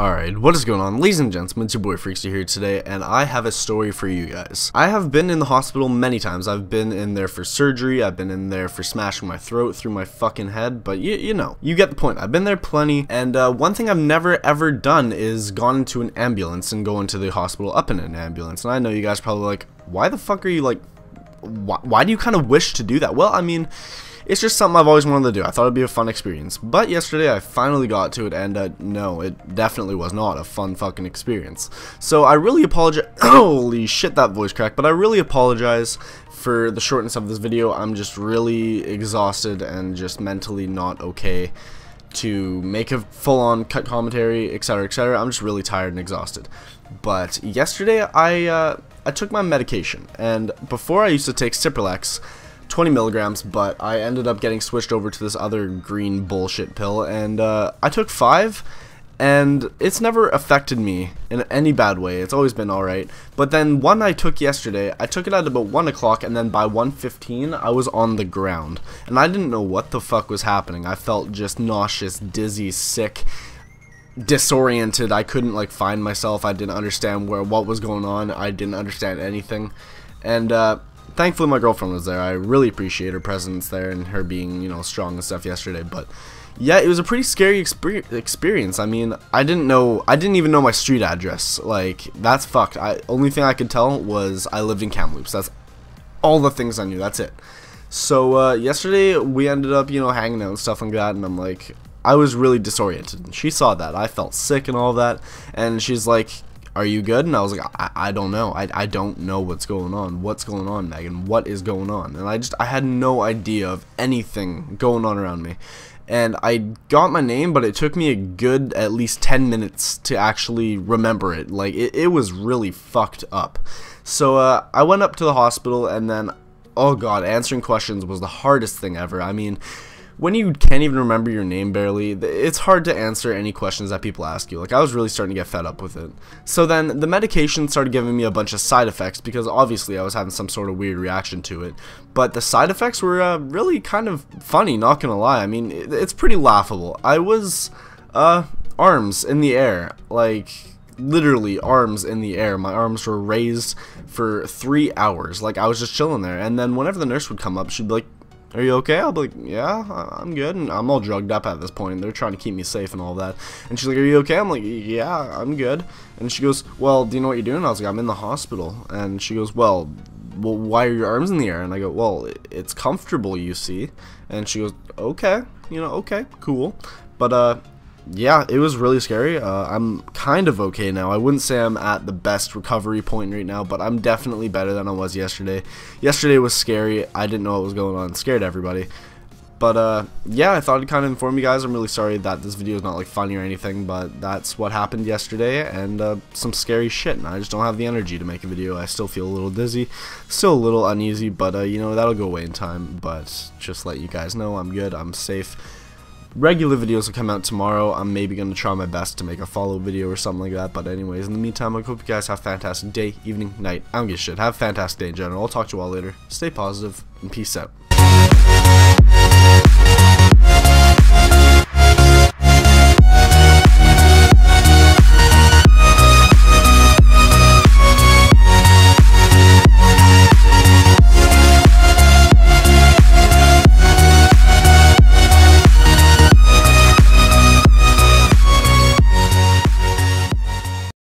Alright, what is going on? Ladies and gentlemen, it's your boy Freeksy here today, and I have a story for you guys. I have been in the hospital many times. I've been in there for surgery, I've been in there for smashing my throat through my fucking head, but you, you know, you get the point. I've been there plenty, and uh, one thing I've never ever done is gone into an ambulance and go into the hospital up in an ambulance. And I know you guys probably like, why the fuck are you like, why, why do you kind of wish to do that? Well, I mean, it's just something I've always wanted to do. I thought it'd be a fun experience. But yesterday I finally got to it and uh, no, it definitely was not a fun fucking experience. So I really apologize. Holy shit, that voice crack. But I really apologize for the shortness of this video. I'm just really exhausted and just mentally not okay to make a full-on cut commentary, etc., etc. I'm just really tired and exhausted. But yesterday I uh, I took my medication, and before I used to take Cipralex, 20 milligrams, but I ended up getting switched over to this other green bullshit pill, and uh, I took five, and it's never affected me in any bad way. It's always been alright. But then one I took yesterday, I took it at about 1 o'clock, and then by 1.15, I was on the ground. And I didn't know what the fuck was happening. I felt just nauseous, dizzy, sick, disoriented. I couldn't like find myself. I didn't understand where what was going on. I didn't understand anything. And uh, thankfully my girlfriend was there. I really appreciate her presence there and her being, you know, strong and stuff yesterday. But yeah, it was a pretty scary experience. I mean, I didn't know, I didn't even know my street address. Like, that's fucked. I only thing I could tell was I lived in Kamloops. That's all the things I knew. That's it. So uh, yesterday we ended up, you know, hanging out and stuff like that, and I'm like, I was really disoriented. She saw that. I felt sick and all that, and she's like, are you good? And I was like, I, I don't know. I, I don't know what's going on. What's going on, Megan? What is going on? And I just, I had no idea of anything going on around me. And I got my name, but it took me a good at least 10 minutes to actually remember it. Like, it, it was really fucked up. So, uh, I went up to the hospital, and then, oh god, answering questions was the hardest thing ever. I mean, when you can't even remember your name barely, it's hard to answer any questions that people ask you. Like, I was really starting to get fed up with it. So then, the medication started giving me a bunch of side effects because obviously I was having some sort of weird reaction to it. But the side effects were uh, really kind of funny, not gonna lie. I mean, it's pretty laughable. I was, uh, arms in the air. Like, literally arms in the air. My arms were raised for three hours. Like, I was just chilling there. And then whenever the nurse would come up, she'd be like, are you okay? I'll be like, yeah, I'm good. And I'm all drugged up at this point. They're trying to keep me safe and all that. And she's like, are you okay? I'm like, yeah, I'm good. And she goes, well, do you know what you're doing? I was like, I'm in the hospital. And she goes, well, well, why are your arms in the air? And I go, well, it's comfortable, you see. And she goes, okay, you know, okay, cool. But, uh, yeah, it was really scary. Uh, I'm kind of okay now. I wouldn't say I'm at the best recovery point right now, but I'm definitely better than I was yesterday. Yesterday was scary. I didn't know what was going on. Scared everybody. But uh, yeah, I thought I'd kind of inform you guys. I'm really sorry that this video is not like funny or anything, but that's what happened yesterday and uh, some scary shit. And I just don't have the energy to make a video. I still feel a little dizzy, still a little uneasy, but uh, you know that'll go away in time. But just let you guys know I'm good. I'm safe regular videos will come out tomorrow. I'm maybe going to try my best to make a follow video or something like that. But anyways, in the meantime, I hope you guys have a fantastic day, evening, night. I don't give a shit. Have a fantastic day in general. I'll talk to you all later. Stay positive and peace out.